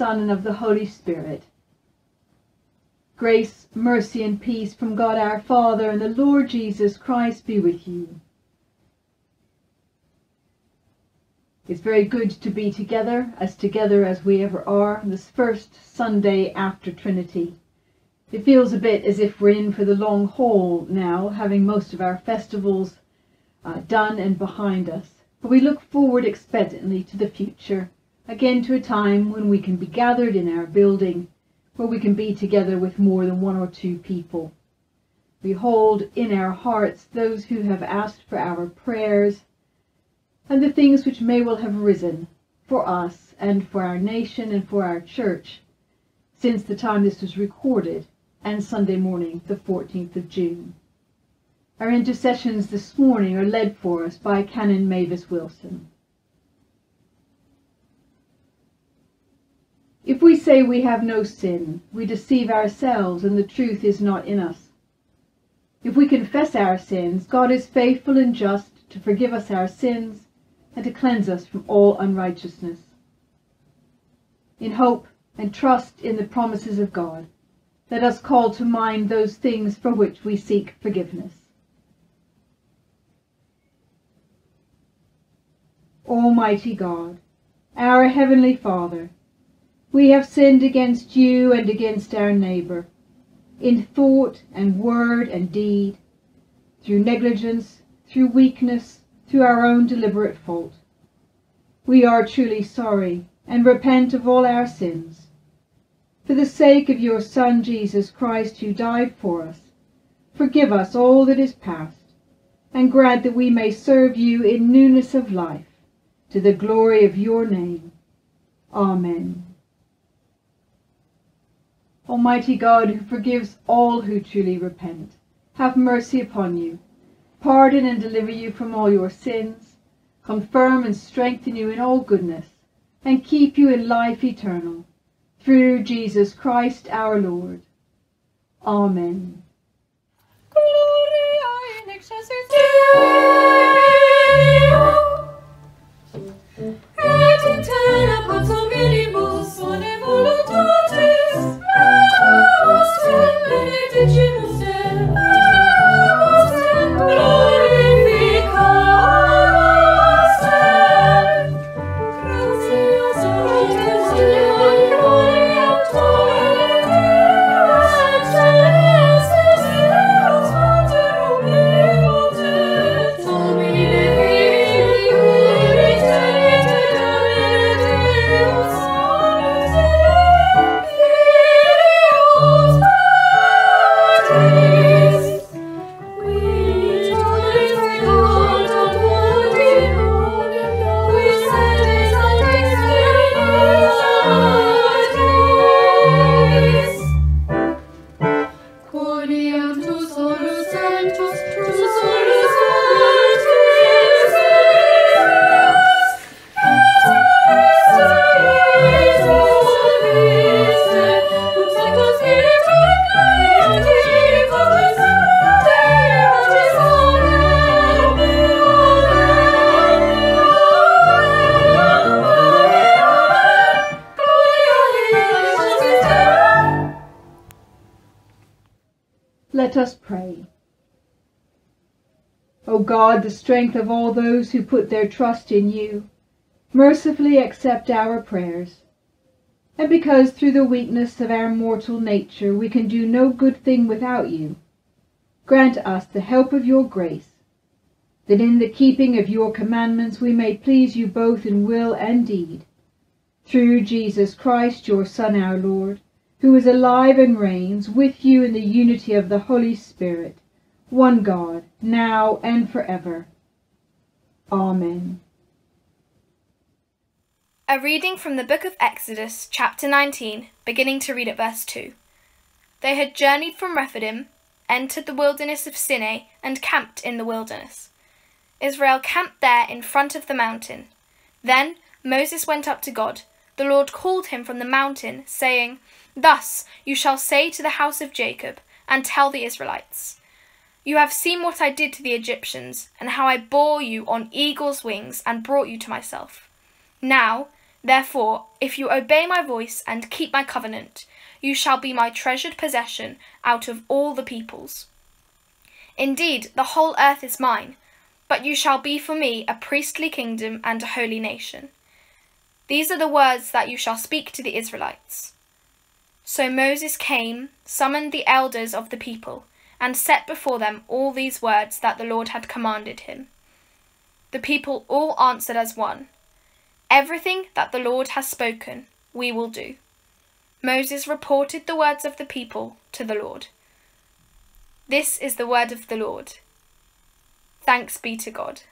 Son, and of the Holy Spirit. Grace, mercy, and peace from God our Father and the Lord Jesus Christ be with you. It's very good to be together, as together as we ever are, this first Sunday after Trinity. It feels a bit as if we're in for the long haul now, having most of our festivals uh, done and behind us. But we look forward expectantly to the future, again to a time when we can be gathered in our building, where we can be together with more than one or two people. We hold in our hearts those who have asked for our prayers, and the things which may well have risen for us and for our nation and for our church since the time this was recorded and Sunday morning, the 14th of June. Our intercessions this morning are led for us by Canon Mavis Wilson. If we say we have no sin, we deceive ourselves and the truth is not in us. If we confess our sins, God is faithful and just to forgive us our sins and to cleanse us from all unrighteousness. In hope and trust in the promises of God, let us call to mind those things for which we seek forgiveness. Almighty God, our Heavenly Father, we have sinned against you and against our neighbor, in thought and word and deed, through negligence, through weakness, through our own deliberate fault. We are truly sorry and repent of all our sins. For the sake of your Son Jesus Christ, who died for us, forgive us all that is past, and grant that we may serve you in newness of life, to the glory of your name. Amen. Almighty God, who forgives all who truly repent, have mercy upon you, pardon and deliver you from all your sins, confirm and strengthen you in all goodness, and keep you in life eternal, through Jesus Christ our Lord. Amen. Et in terra strength of all those who put their trust in you, mercifully accept our prayers. And because through the weakness of our mortal nature we can do no good thing without you, grant us the help of your grace, that in the keeping of your commandments we may please you both in will and deed. Through Jesus Christ, your Son, our Lord, who is alive and reigns with you in the unity of the Holy Spirit, one God, now and forever. Amen. A reading from the book of Exodus, chapter 19, beginning to read at verse 2. They had journeyed from Rephidim, entered the wilderness of Sinai, and camped in the wilderness. Israel camped there in front of the mountain. Then Moses went up to God. The Lord called him from the mountain, saying, Thus you shall say to the house of Jacob, and tell the Israelites, You have seen what I did to the Egyptians, and how I bore you on eagle's wings and brought you to myself. Now Therefore, if you obey my voice and keep my covenant, you shall be my treasured possession out of all the peoples. Indeed, the whole earth is mine, but you shall be for me a priestly kingdom and a holy nation. These are the words that you shall speak to the Israelites. So Moses came, summoned the elders of the people, and set before them all these words that the Lord had commanded him. The people all answered as one Everything that the Lord has spoken, we will do. Moses reported the words of the people to the Lord. This is the word of the Lord. Thanks be to God.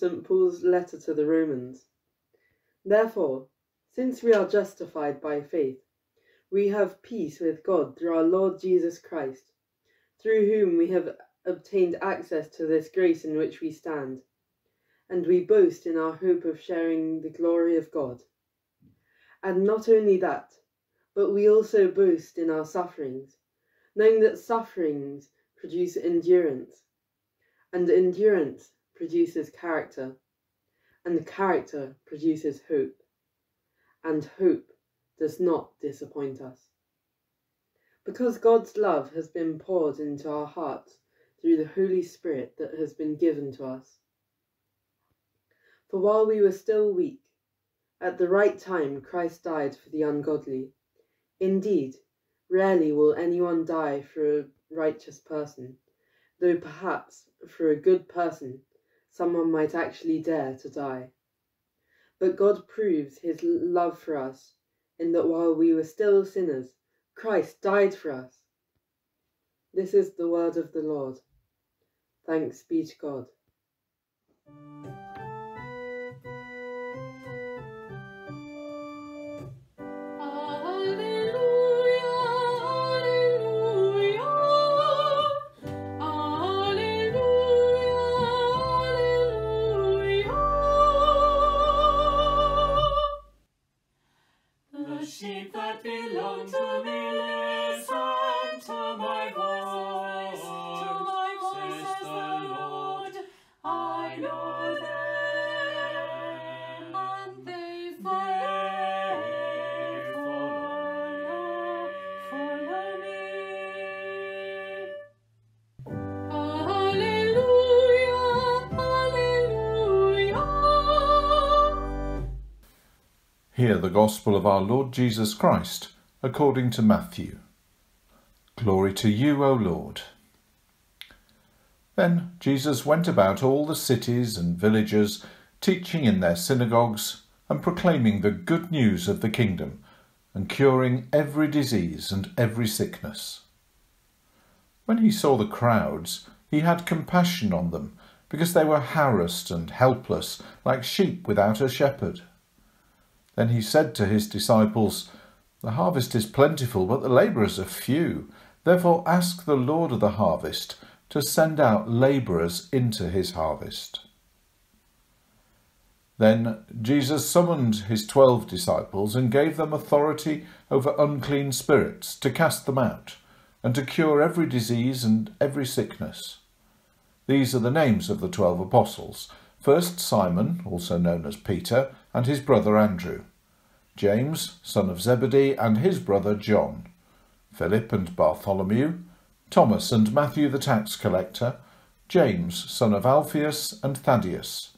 St. Paul's letter to the Romans. Therefore, since we are justified by faith, we have peace with God through our Lord Jesus Christ, through whom we have obtained access to this grace in which we stand, and we boast in our hope of sharing the glory of God. And not only that, but we also boast in our sufferings, knowing that sufferings produce endurance, and endurance produces character, and character produces hope, and hope does not disappoint us. Because God's love has been poured into our hearts through the Holy Spirit that has been given to us. For while we were still weak, at the right time Christ died for the ungodly. Indeed, rarely will anyone die for a righteous person, though perhaps for a good person someone might actually dare to die. But God proves his love for us in that while we were still sinners, Christ died for us. This is the word of the Lord. Thanks be to God. Hear the gospel of our Lord Jesus Christ according to Matthew. Glory to you, O Lord. Then Jesus went about all the cities and villages, teaching in their synagogues and proclaiming the good news of the kingdom and curing every disease and every sickness. When he saw the crowds, he had compassion on them, because they were harassed and helpless, like sheep without a shepherd. Then he said to his disciples, The harvest is plentiful, but the labourers are few. Therefore ask the Lord of the harvest to send out labourers into his harvest. Then Jesus summoned his twelve disciples and gave them authority over unclean spirits to cast them out and to cure every disease and every sickness. These are the names of the twelve apostles. First Simon, also known as Peter, and his brother Andrew. James, son of Zebedee, and his brother John. Philip and Bartholomew. Thomas and Matthew the tax collector. James, son of Alphaeus, and Thaddeus.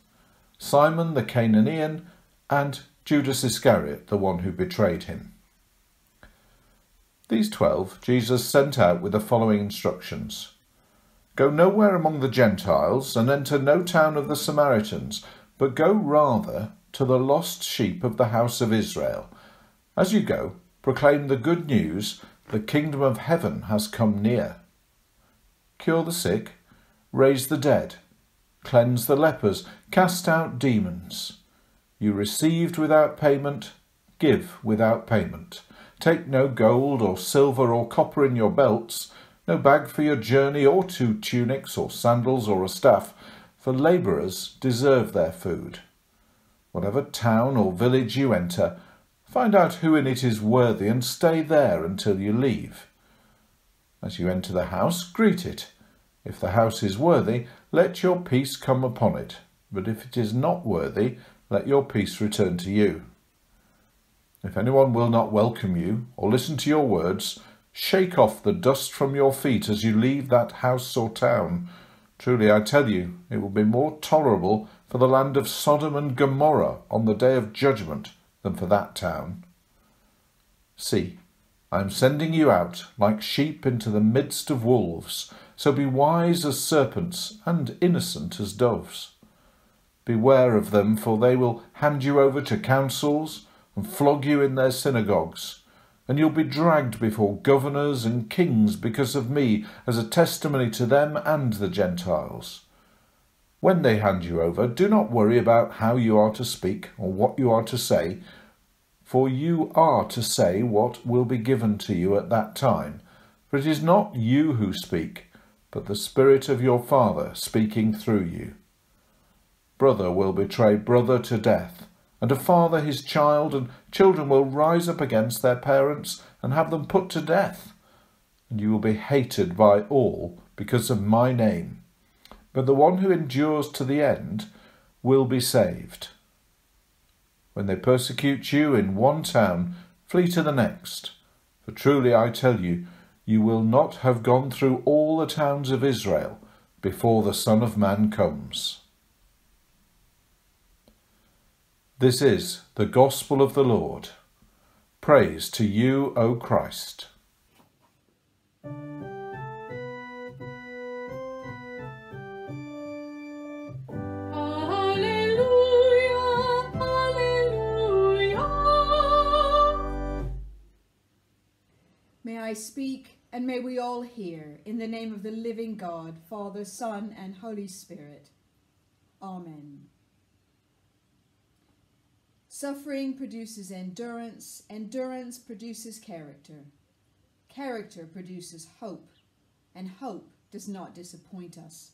Simon the Cananaean, and Judas Iscariot, the one who betrayed him. These twelve Jesus sent out with the following instructions Go nowhere among the Gentiles, and enter no town of the Samaritans, but go rather to the lost sheep of the house of Israel. As you go, proclaim the good news the kingdom of heaven has come near. Cure the sick, raise the dead cleanse the lepers, cast out demons. You received without payment, give without payment. Take no gold or silver or copper in your belts, no bag for your journey, or two tunics or sandals or a staff, for labourers deserve their food. Whatever town or village you enter, find out who in it is worthy and stay there until you leave. As you enter the house, greet it. If the house is worthy, let your peace come upon it, but if it is not worthy, let your peace return to you. If anyone will not welcome you, or listen to your words, shake off the dust from your feet as you leave that house or town. Truly I tell you, it will be more tolerable for the land of Sodom and Gomorrah on the day of judgment than for that town. See, I am sending you out like sheep into the midst of wolves. So be wise as serpents and innocent as doves. Beware of them, for they will hand you over to councils and flog you in their synagogues, and you'll be dragged before governors and kings because of me as a testimony to them and the Gentiles. When they hand you over, do not worry about how you are to speak or what you are to say, for you are to say what will be given to you at that time. For it is not you who speak, but the Spirit of your Father speaking through you. Brother will betray brother to death, and a father his child, and children will rise up against their parents and have them put to death. And you will be hated by all because of my name. But the one who endures to the end will be saved. When they persecute you in one town, flee to the next. For truly I tell you, you will not have gone through all the towns of Israel before the Son of Man comes. This is the gospel of the Lord. Praise to you, O Christ. I speak, and may we all hear, in the name of the living God, Father, Son, and Holy Spirit. Amen. Suffering produces endurance, endurance produces character. Character produces hope, and hope does not disappoint us.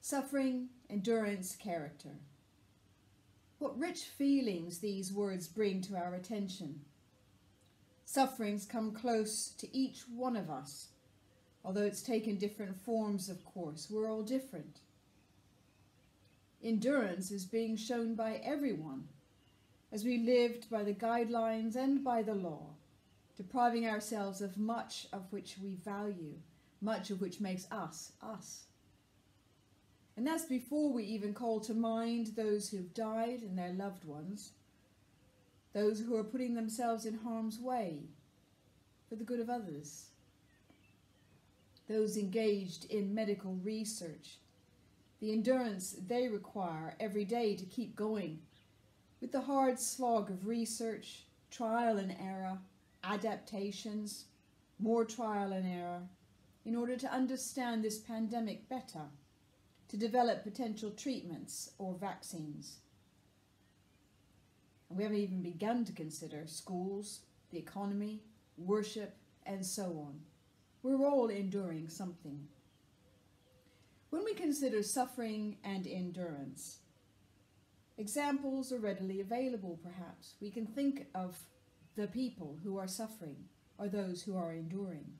Suffering, endurance, character. What rich feelings these words bring to our attention. Sufferings come close to each one of us, although it's taken different forms, of course. We're all different. Endurance is being shown by everyone as we lived by the guidelines and by the law, depriving ourselves of much of which we value, much of which makes us us. And that's before we even call to mind those who've died and their loved ones, those who are putting themselves in harm's way for the good of others, those engaged in medical research, the endurance they require every day to keep going with the hard slog of research, trial and error, adaptations, more trial and error, in order to understand this pandemic better, to develop potential treatments or vaccines. And we haven't even begun to consider schools, the economy, worship, and so on. We're all enduring something. When we consider suffering and endurance, examples are readily available perhaps. We can think of the people who are suffering or those who are enduring.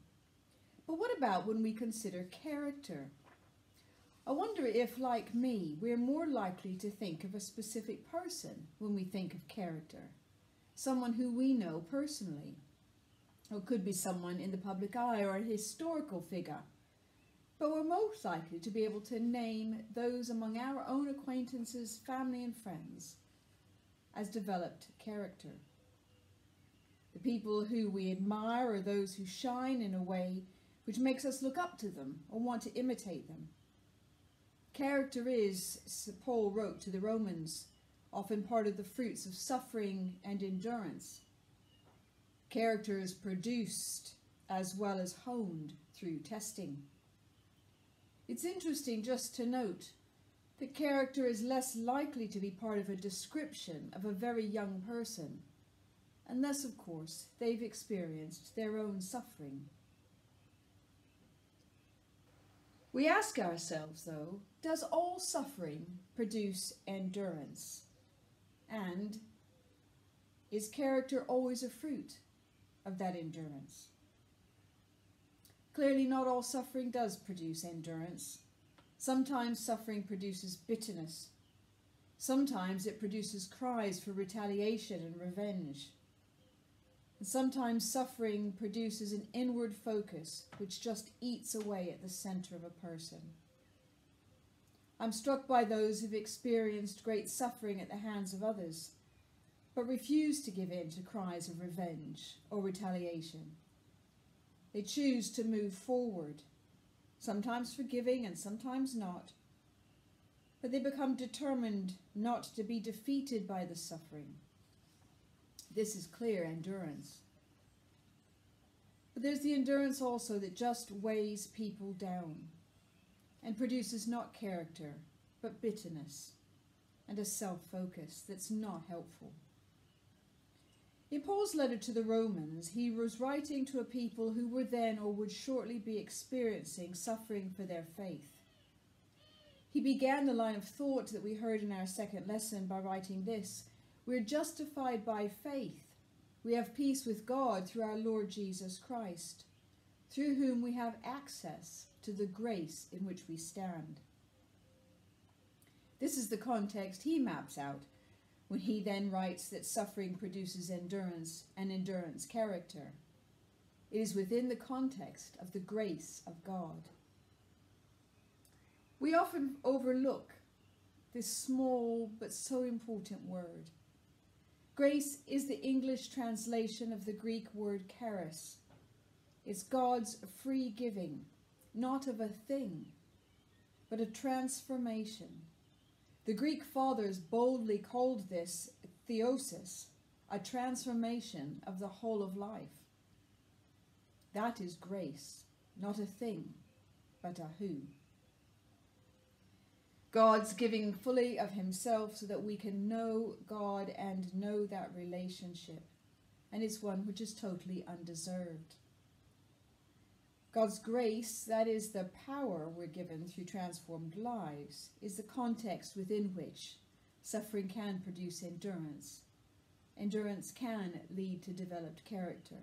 But what about when we consider character? I wonder if, like me, we're more likely to think of a specific person when we think of character, someone who we know personally. Or could be someone in the public eye or a historical figure. But we're most likely to be able to name those among our own acquaintances, family, and friends as developed character. The people who we admire are those who shine in a way which makes us look up to them or want to imitate them. Character is, Paul wrote to the Romans, often part of the fruits of suffering and endurance. Character is produced as well as honed through testing. It's interesting just to note that character is less likely to be part of a description of a very young person, unless, of course, they've experienced their own suffering. We ask ourselves, though, does all suffering produce endurance? And is character always a fruit of that endurance? Clearly, not all suffering does produce endurance. Sometimes suffering produces bitterness. Sometimes it produces cries for retaliation and revenge. And sometimes suffering produces an inward focus which just eats away at the center of a person. I'm struck by those who've experienced great suffering at the hands of others, but refuse to give in to cries of revenge or retaliation. They choose to move forward, sometimes forgiving and sometimes not, but they become determined not to be defeated by the suffering this is clear endurance. But there's the endurance also that just weighs people down and produces not character, but bitterness and a self focus that's not helpful. In Paul's letter to the Romans, he was writing to a people who were then or would shortly be experiencing suffering for their faith. He began the line of thought that we heard in our second lesson by writing this we're justified by faith. We have peace with God through our Lord Jesus Christ, through whom we have access to the grace in which we stand. This is the context he maps out when he then writes that suffering produces endurance and endurance character. It is within the context of the grace of God. We often overlook this small but so important word. Grace is the English translation of the Greek word charis. It's God's free giving, not of a thing, but a transformation. The Greek fathers boldly called this theosis, a transformation of the whole of life. That is grace, not a thing, but a who. God's giving fully of himself so that we can know God and know that relationship. And it's one which is totally undeserved. God's grace, that is the power we're given through transformed lives, is the context within which suffering can produce endurance. Endurance can lead to developed character,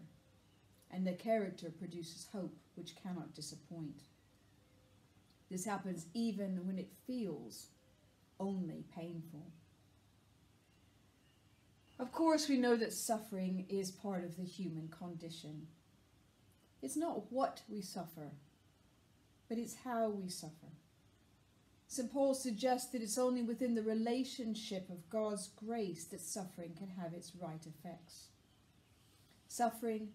and the character produces hope which cannot disappoint. This happens even when it feels only painful. Of course, we know that suffering is part of the human condition. It's not what we suffer, but it's how we suffer. St. Paul suggests that it's only within the relationship of God's grace that suffering can have its right effects. Suffering,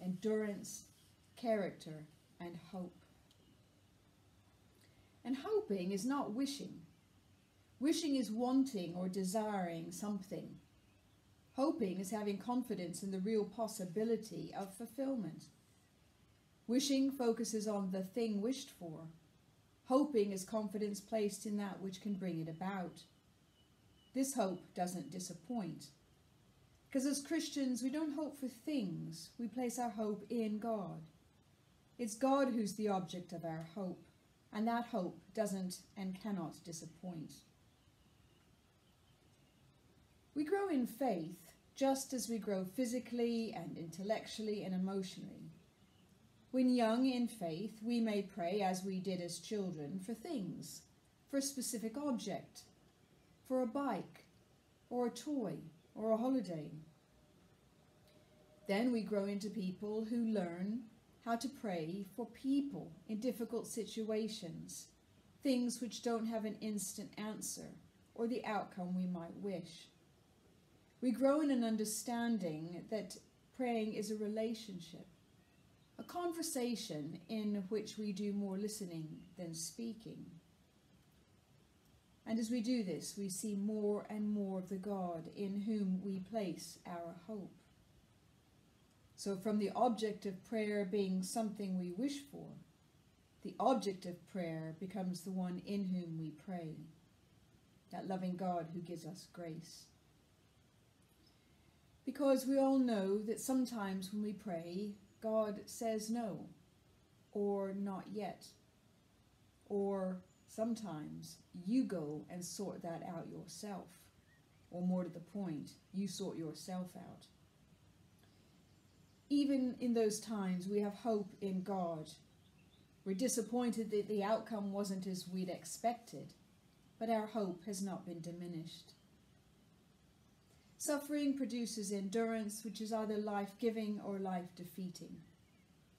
endurance, character, and hope. And hoping is not wishing. Wishing is wanting or desiring something. Hoping is having confidence in the real possibility of fulfillment. Wishing focuses on the thing wished for. Hoping is confidence placed in that which can bring it about. This hope doesn't disappoint. Because as Christians, we don't hope for things, we place our hope in God. It's God who's the object of our hope, and that hope doesn't and cannot disappoint. We grow in faith just as we grow physically and intellectually and emotionally. When young in faith, we may pray, as we did as children, for things, for a specific object, for a bike, or a toy, or a holiday. Then we grow into people who learn how to pray for people in difficult situations, things which don't have an instant answer or the outcome we might wish. We grow in an understanding that praying is a relationship, a conversation in which we do more listening than speaking. And as we do this, we see more and more of the God in whom we place our hope. So, from the object of prayer being something we wish for, the object of prayer becomes the one in whom we pray, that loving God who gives us grace. Because we all know that sometimes when we pray, God says no, or not yet, or sometimes you go and sort that out yourself, or more to the point, you sort yourself out. Even in those times, we have hope in God. We're disappointed that the outcome wasn't as we'd expected, but our hope has not been diminished. Suffering produces endurance, which is either life giving or life defeating.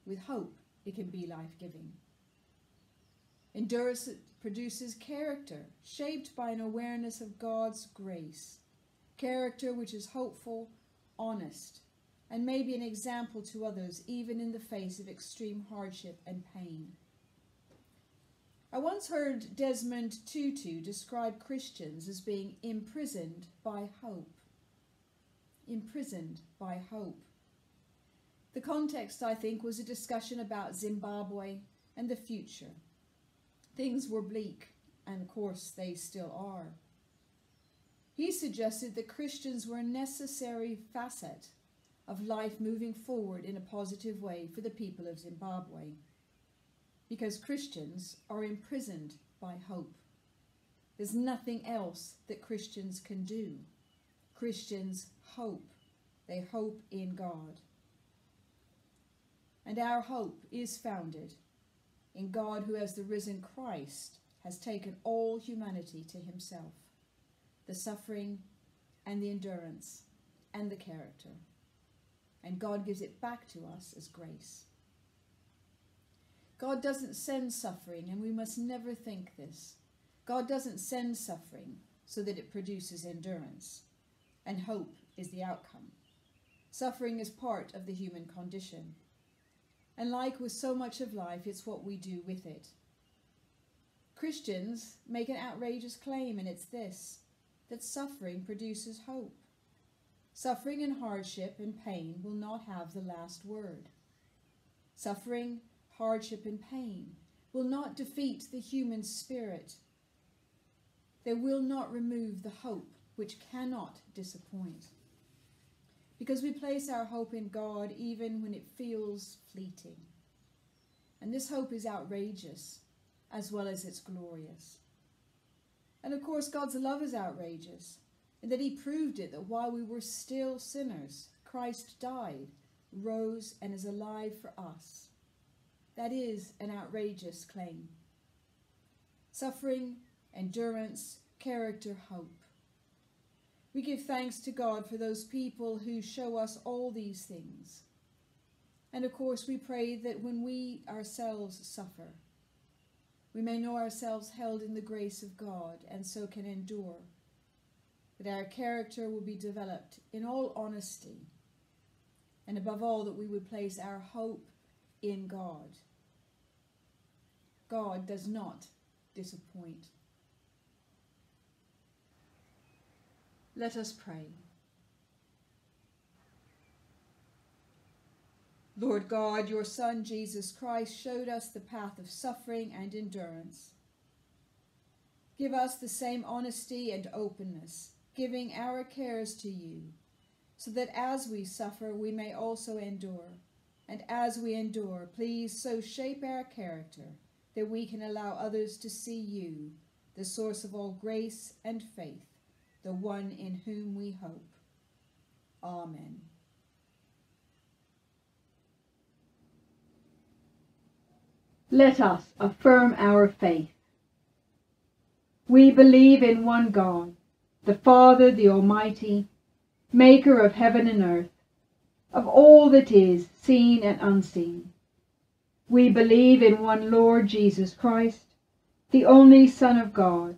With hope, it can be life giving. Endurance produces character, shaped by an awareness of God's grace. Character which is hopeful, honest, and may be an example to others, even in the face of extreme hardship and pain. I once heard Desmond Tutu describe Christians as being imprisoned by hope imprisoned by hope. The context, I think, was a discussion about Zimbabwe and the future. Things were bleak, and of course they still are. He suggested that Christians were a necessary facet of life moving forward in a positive way for the people of Zimbabwe, because Christians are imprisoned by hope. There's nothing else that Christians can do. Christians hope. They hope in God. And our hope is founded in God who, as the risen Christ, has taken all humanity to himself, the suffering and the endurance and the character. And God gives it back to us as grace. God doesn't send suffering, and we must never think this. God doesn't send suffering so that it produces endurance and hope is the outcome. Suffering is part of the human condition. And like with so much of life, it's what we do with it. Christians make an outrageous claim, and it's this that suffering produces hope. Suffering and hardship and pain will not have the last word. Suffering, hardship, and pain will not defeat the human spirit. They will not remove the hope which cannot disappoint. Because we place our hope in God even when it feels fleeting. And this hope is outrageous as well as it's glorious. And of course, God's love is outrageous in that He proved it that while we were still sinners, Christ died, rose, and is alive for us. That is an outrageous claim. Suffering, endurance, character, hope. We give thanks to God for those people who show us all these things. And of course, we pray that when we ourselves suffer, we may know ourselves held in the grace of God and so can endure. That our character will be developed in all honesty. And above all, that we would place our hope in God. God does not disappoint. Let us pray. Lord God, your Son Jesus Christ showed us the path of suffering and endurance. Give us the same honesty and openness, giving our cares to you, so that as we suffer, we may also endure. And as we endure, please so shape our character that we can allow others to see you, the source of all grace and faith, the one in whom we hope. Amen. Let us affirm our faith. We believe in one God, the Father, the Almighty, maker of heaven and earth, of all that is seen and unseen. We believe in one Lord Jesus Christ, the only Son of God,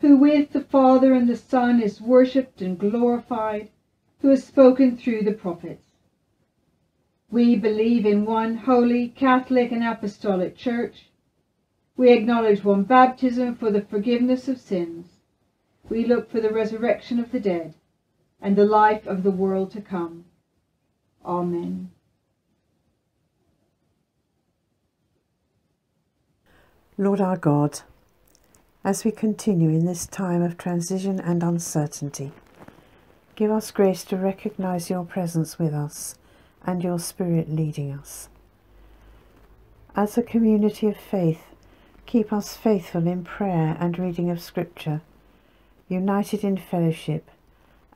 who with the Father and the Son is worshipped and glorified, who has spoken through the prophets. We believe in one holy, Catholic, and Apostolic Church. We acknowledge one baptism for the forgiveness of sins. We look for the resurrection of the dead and the life of the world to come. Amen. Lord our God, as we continue in this time of transition and uncertainty, give us grace to recognize your presence with us and your Spirit leading us. As a community of faith, keep us faithful in prayer and reading of Scripture, united in fellowship,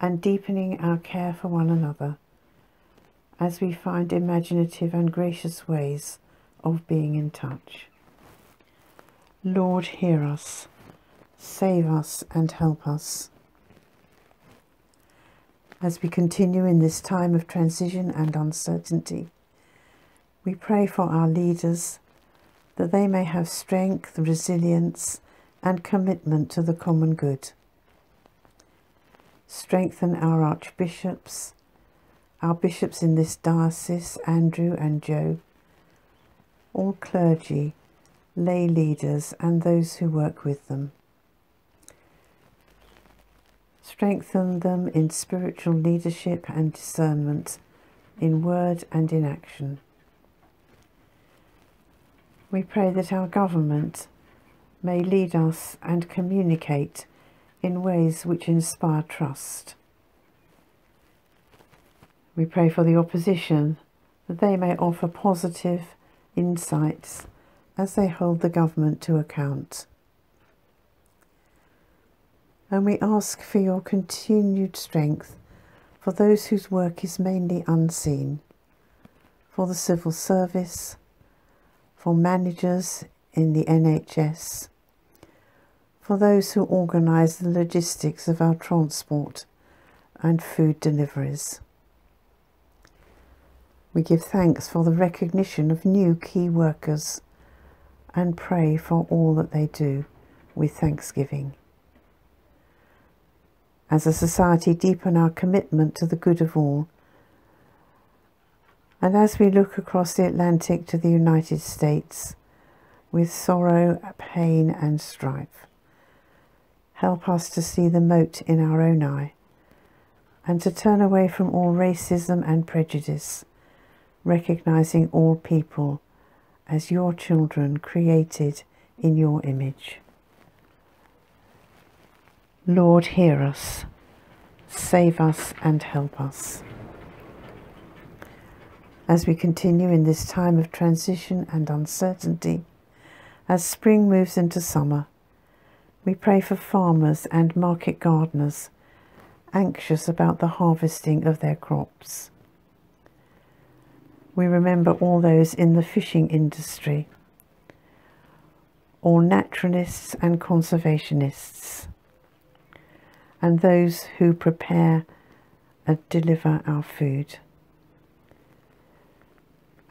and deepening our care for one another, as we find imaginative and gracious ways of being in touch. Lord, hear us, save us, and help us as we continue in this time of transition and uncertainty. We pray for our leaders that they may have strength, resilience, and commitment to the common good. Strengthen our archbishops, our bishops in this diocese, Andrew and Jo, all clergy, lay leaders, and those who work with them. Strengthen them in spiritual leadership and discernment, in word and in action. We pray that our government may lead us and communicate in ways which inspire trust. We pray for the opposition that they may offer positive insights as they hold the government to account and we ask for your continued strength for those whose work is mainly unseen, for the civil service, for managers in the NHS, for those who organise the logistics of our transport and food deliveries. We give thanks for the recognition of new key workers and pray for all that they do with thanksgiving as a society deepen our commitment to the good of all. And as we look across the Atlantic to the United States with sorrow, pain, and strife, help us to see the mote in our own eye and to turn away from all racism and prejudice, recognizing all people as your children created in your image. Lord, hear us, save us, and help us. As we continue in this time of transition and uncertainty, as spring moves into summer, we pray for farmers and market gardeners anxious about the harvesting of their crops. We remember all those in the fishing industry, all naturalists and conservationists, and those who prepare and deliver our food.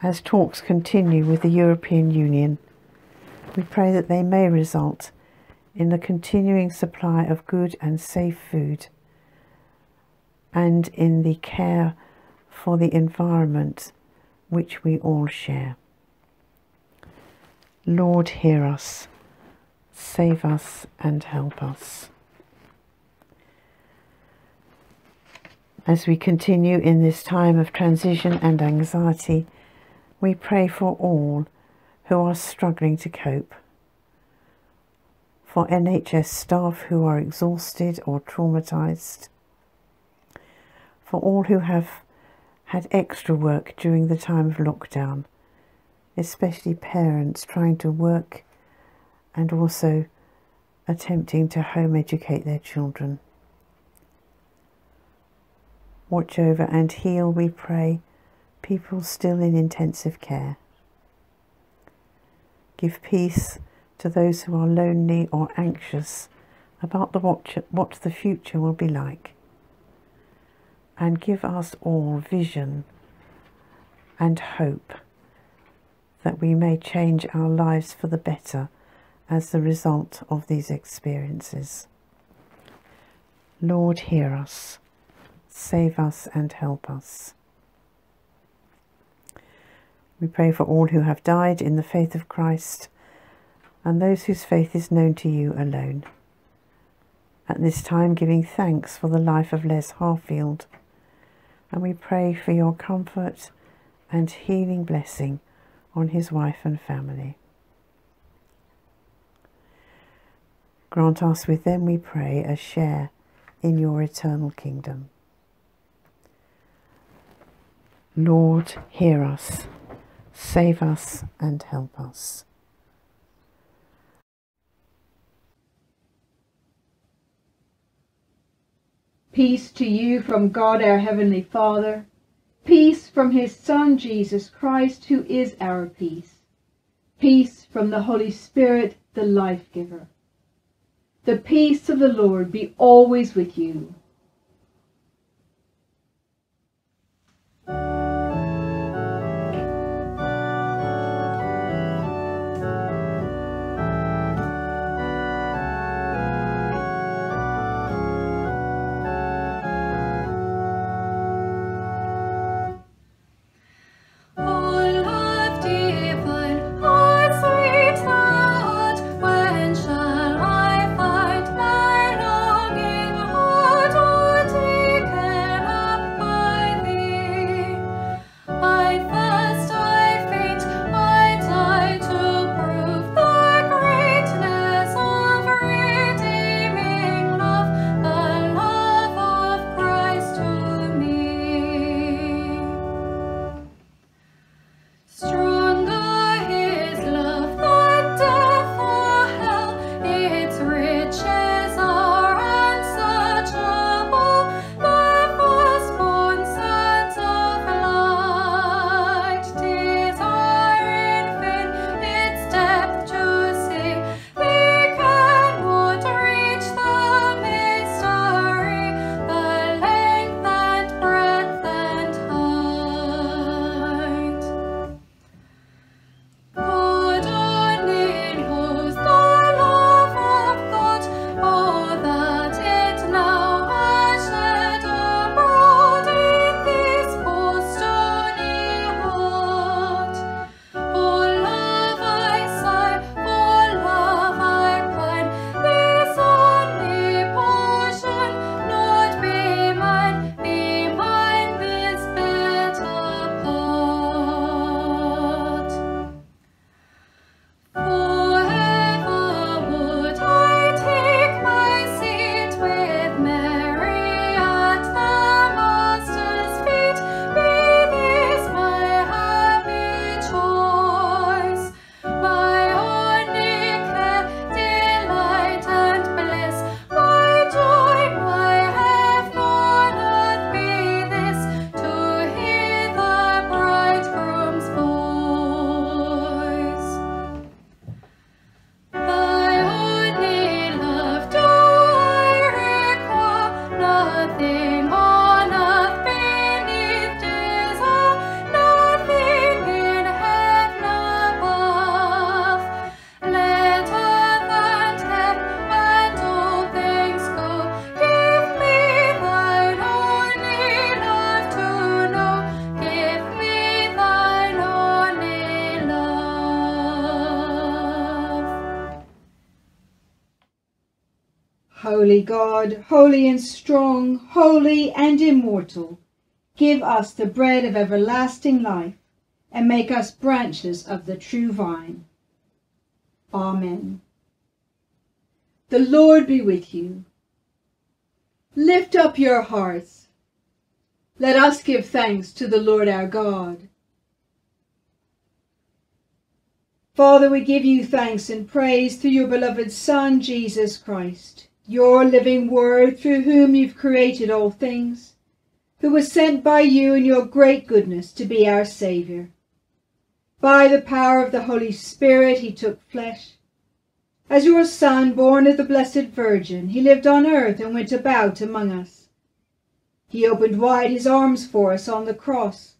As talks continue with the European Union, we pray that they may result in the continuing supply of good and safe food and in the care for the environment which we all share. Lord, hear us, save us, and help us. As we continue in this time of transition and anxiety, we pray for all who are struggling to cope, for NHS staff who are exhausted or traumatised, for all who have had extra work during the time of lockdown, especially parents trying to work and also attempting to home educate their children. Watch over and heal, we pray, people still in intensive care. Give peace to those who are lonely or anxious about the what, what the future will be like and give us all vision and hope that we may change our lives for the better as the result of these experiences. Lord, hear us, save us, and help us. We pray for all who have died in the faith of Christ and those whose faith is known to you alone. At this time, giving thanks for the life of Les Harfield and we pray for your comfort and healing blessing on his wife and family. Grant us with them, we pray, a share in your eternal kingdom. Lord, hear us, save us, and help us. Peace to you from God our Heavenly Father. Peace from His Son Jesus Christ, who is our peace. Peace from the Holy Spirit, the life giver. The peace of the Lord be always with you. Holy God, holy and strong, holy and immortal, give us the bread of everlasting life, and make us branches of the true vine. Amen. The Lord be with you. Lift up your hearts. Let us give thanks to the Lord our God. Father, we give you thanks and praise through your beloved Son, Jesus Christ, your living word through whom you've created all things, who was sent by you in your great goodness to be our Saviour. By the power of the Holy Spirit he took flesh. As your Son, born of the Blessed Virgin, he lived on earth and went about among us. He opened wide his arms for us on the cross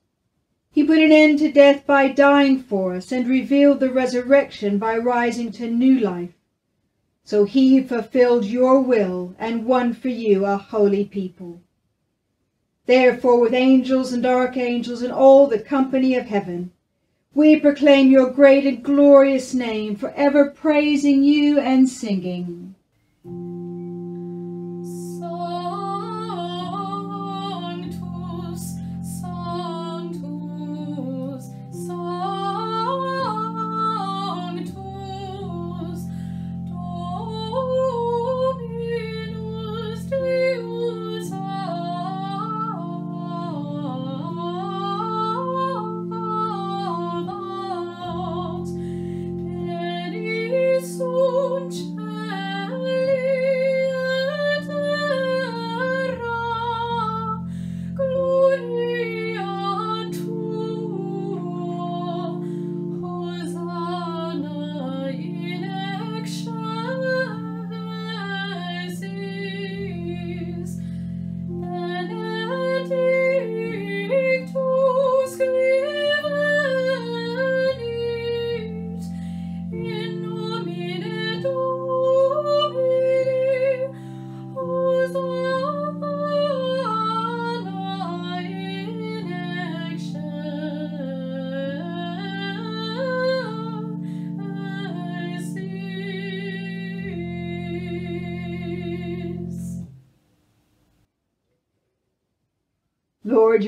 he put an end to death by dying for us and revealed the resurrection by rising to new life. So he fulfilled your will and won for you a holy people. Therefore, with angels and archangels and all the company of heaven, we proclaim your great and glorious name, forever praising you and singing.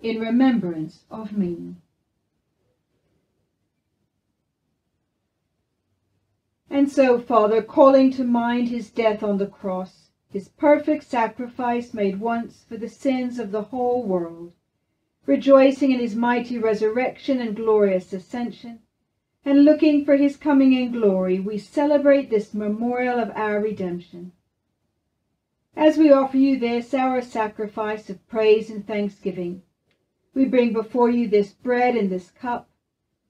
in remembrance of me. And so, Father, calling to mind his death on the cross, his perfect sacrifice made once for the sins of the whole world, rejoicing in his mighty resurrection and glorious ascension, and looking for his coming in glory, we celebrate this memorial of our redemption. As we offer you this, our sacrifice of praise and thanksgiving, we bring before you this bread and this cup,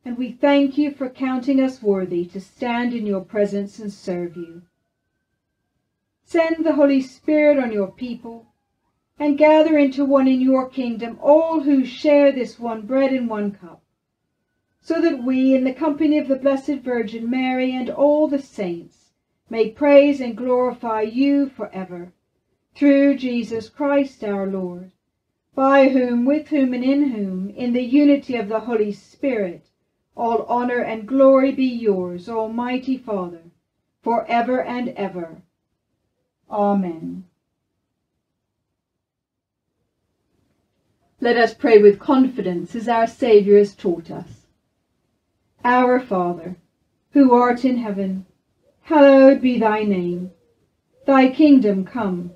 and we thank you for counting us worthy to stand in your presence and serve you. Send the Holy Spirit on your people, and gather into one in your kingdom all who share this one bread and one cup, so that we, in the company of the Blessed Virgin Mary and all the saints, may praise and glorify you forever, through Jesus Christ our Lord, by whom, with whom, and in whom, in the unity of the Holy Spirit, all honor and glory be yours, Almighty Father, for ever and ever. Amen. Let us pray with confidence as our Saviour has taught us. Our Father, who art in heaven, hallowed be thy name. Thy kingdom come.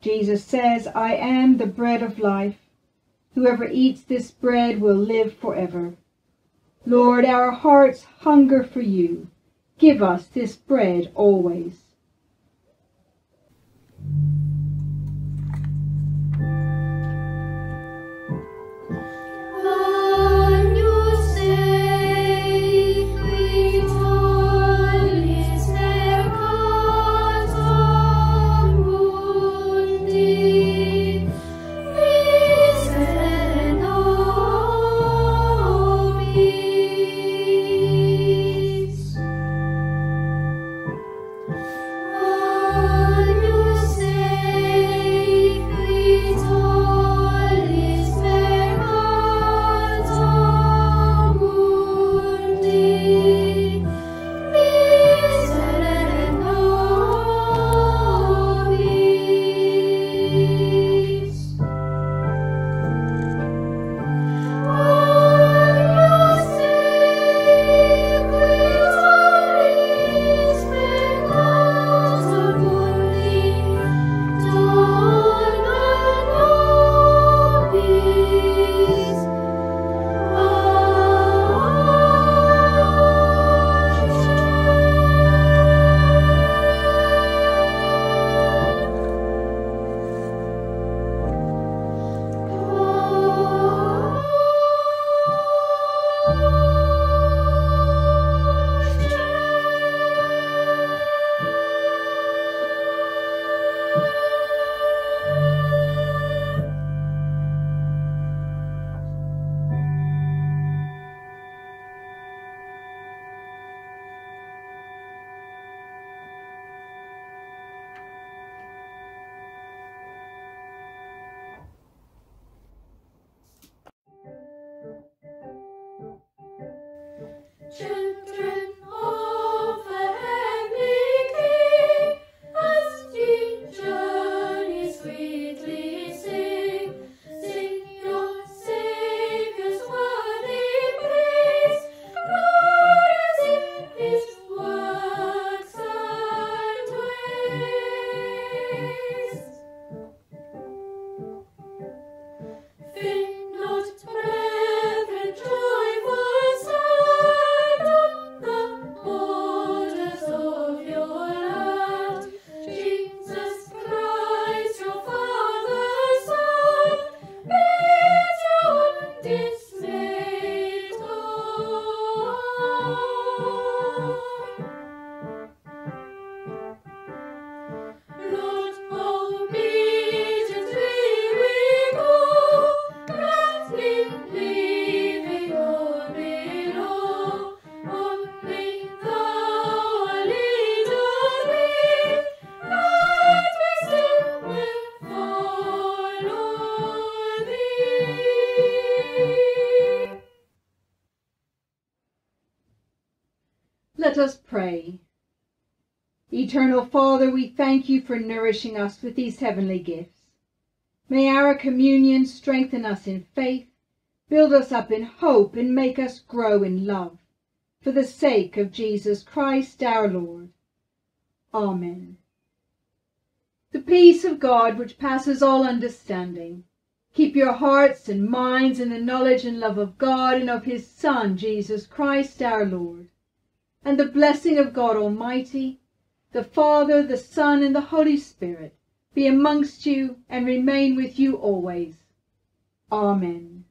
Jesus says, I am the bread of life. Whoever eats this bread will live forever. Lord, our hearts hunger for you. Give us this bread always. Eternal Father, we thank you for nourishing us with these heavenly gifts. May our communion strengthen us in faith, build us up in hope, and make us grow in love. For the sake of Jesus Christ our Lord. Amen. The peace of God, which passes all understanding, keep your hearts and minds in the knowledge and love of God and of his Son, Jesus Christ our Lord. And the blessing of God Almighty, the Father, the Son, and the Holy Spirit be amongst you and remain with you always. Amen.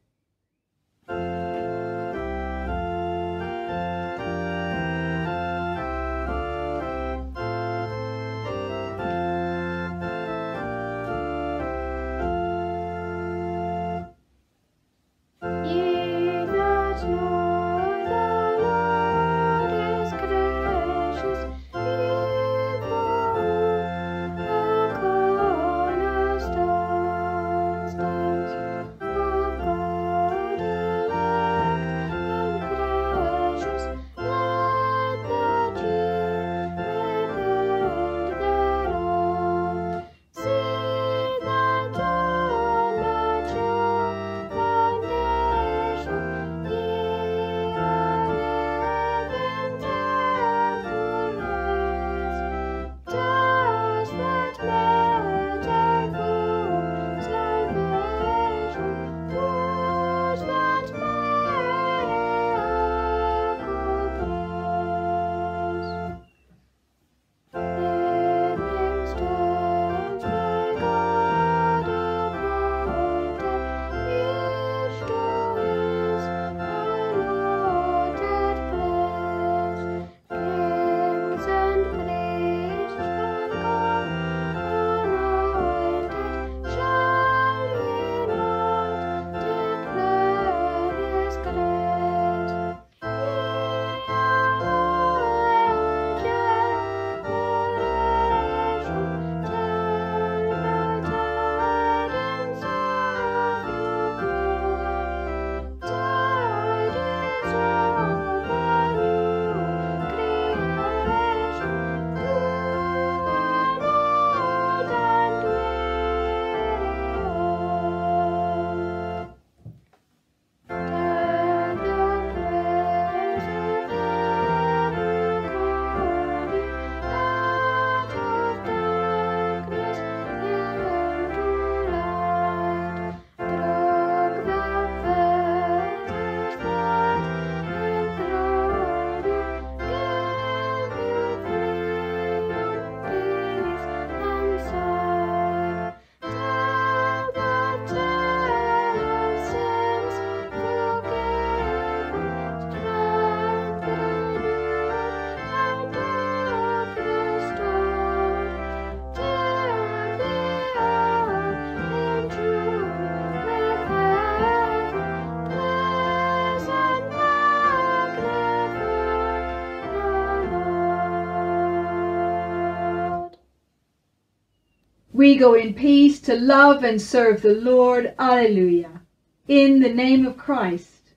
We go in peace to love and serve the Lord. Alleluia. In the name of Christ.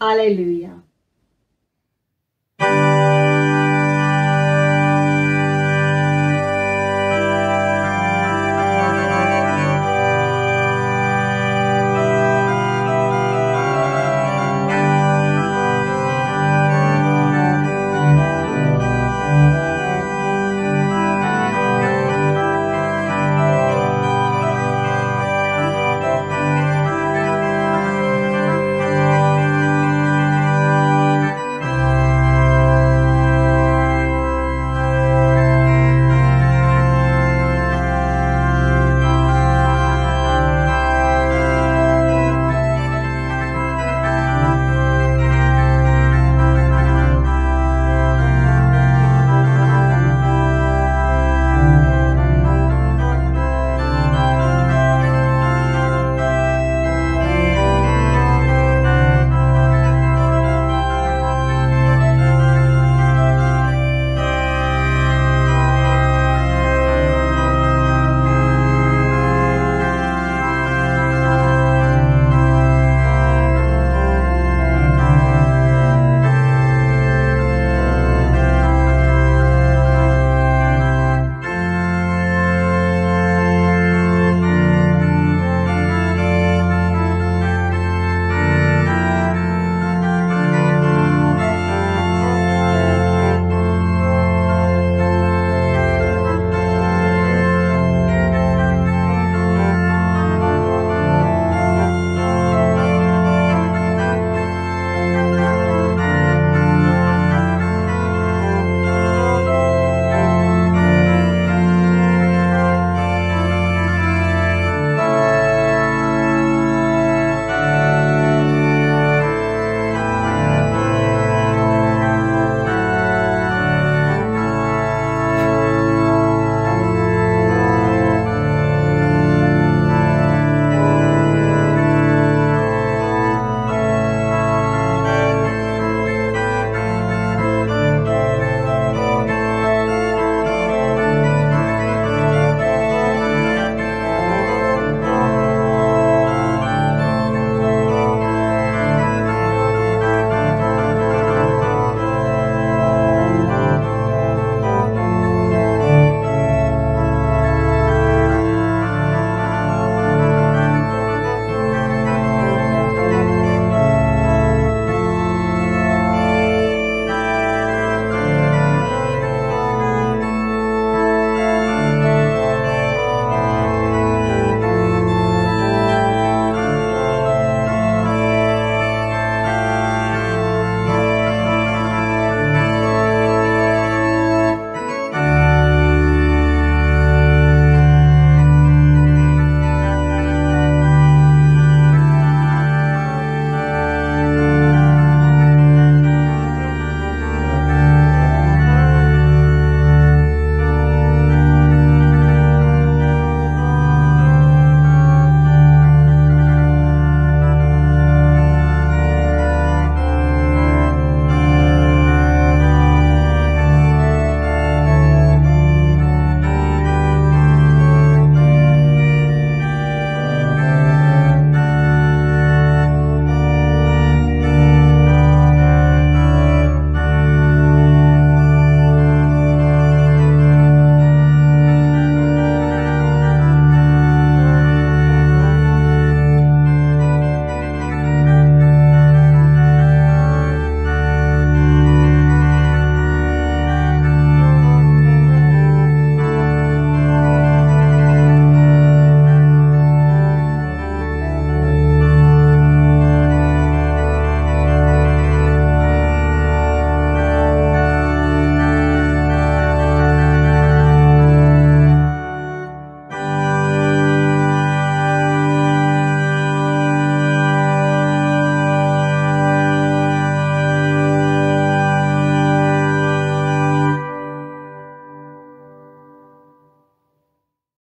Alleluia.